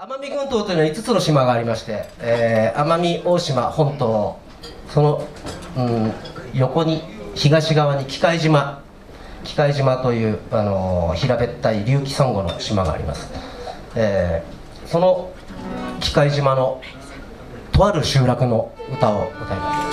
奄美群島というのは5つの島がありまして、えー奄美大島本島その、うん、横に東側に機械島機械島という、あのー平べったい隆起サンゴの島があります、えーその機械島のとある集落の歌を歌います。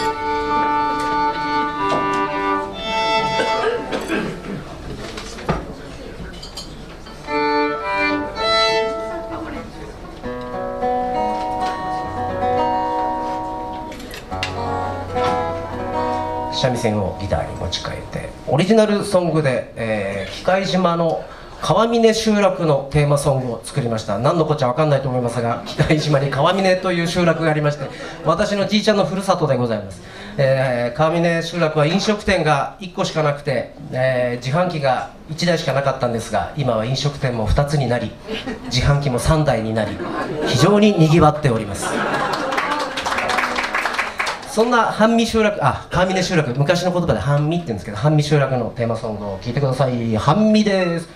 三味線をギターに持ち替えてオリジナルソングで、えー、機械島の川峰集落のテーマソングを作りました。何のこっちゃ分かんないと思いますが機械島に川峰という集落がありまして私のじいちゃんのふるさとでございます、えー、川峰集落は飲食店が1個しかなくて、えー自販機が1台しかなかったんですが今は飲食店も2つになり自販機も3台になり非常ににぎわっております。そんな半身集落、あ、半身集落、昔の言葉で半身って言うんですけど、半身集落のテーマソングを聞いてください。半身です。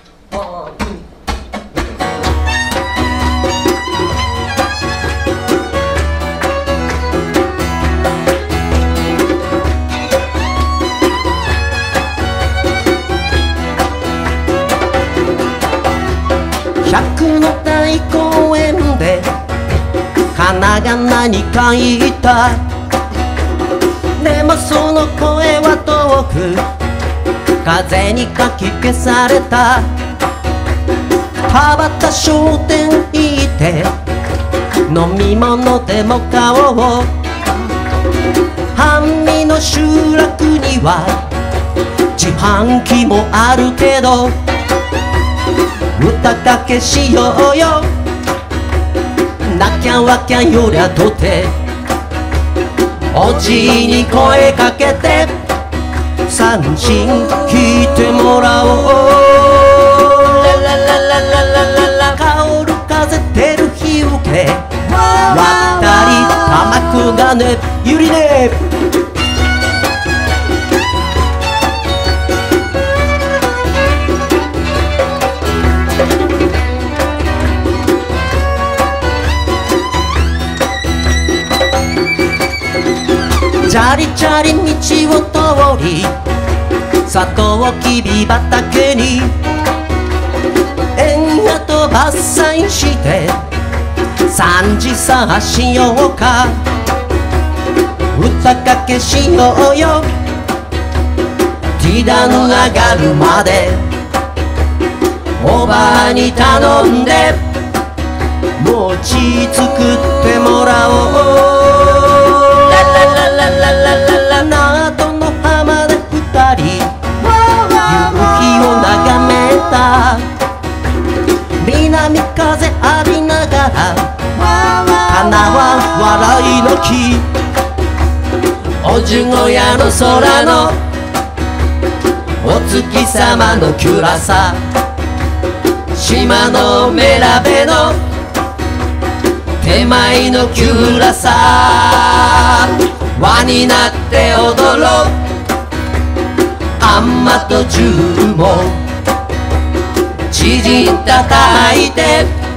百の大公園で花が何か言ったでもその声は遠く風にかき消された。羽ばた商店行って飲み物でも買おう。半身の集落には自販機もあるけど歌かけしようよ。なきゃわきゃよりゃとて。おじいに声かけて。三振弾いてもらおう。ラララララララ。ラ香る風出る日受け。渡り玉くがねゆりねャリチャリ道を通りサトウキビ畑に縁やと伐採して三時さしようか歌かけしようよ。ティダの上がるまでおばあに頼んで餅作ってもらおの木おじゅ小屋の空のお月様のキュラさ島のメラベの手前のキュラさ。輪になって踊ろう。あんまと銃も縮ん叩いて。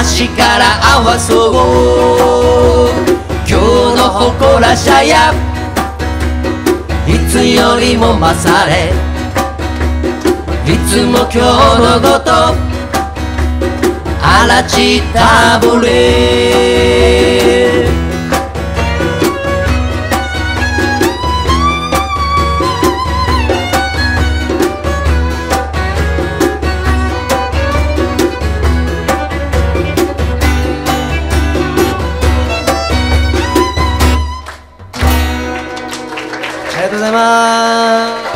足から合わそう。今日の誇らしゃや。いつよりも勝れ。いつも今日のごと。あらちたぶれありがとうございます。